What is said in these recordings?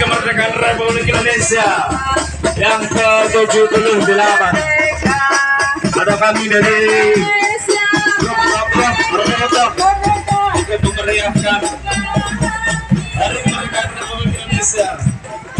kemerdekaan Republik Indonesia yang ke-78. Ada kami dari grup Merdeka ikut memeriahkan Hari Kemerdekaan Republik Indonesia dalam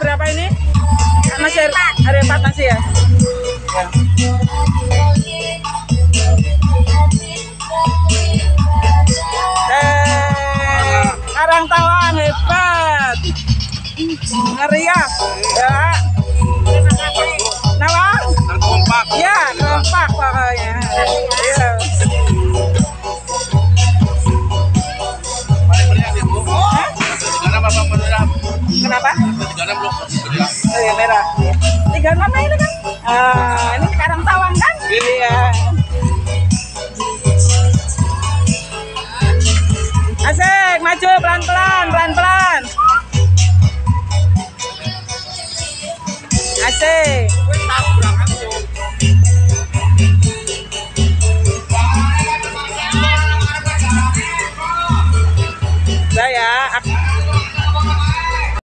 berapa ini? Masih ada empat masih ya? Eh, Karang Tawang hebat. Ngeri ya? Oh iya merah. Mana ini kan? Ah, ini Karang Tawang kan? Iya. Asik, maju pelan-pelan, pelan-pelan. Asik.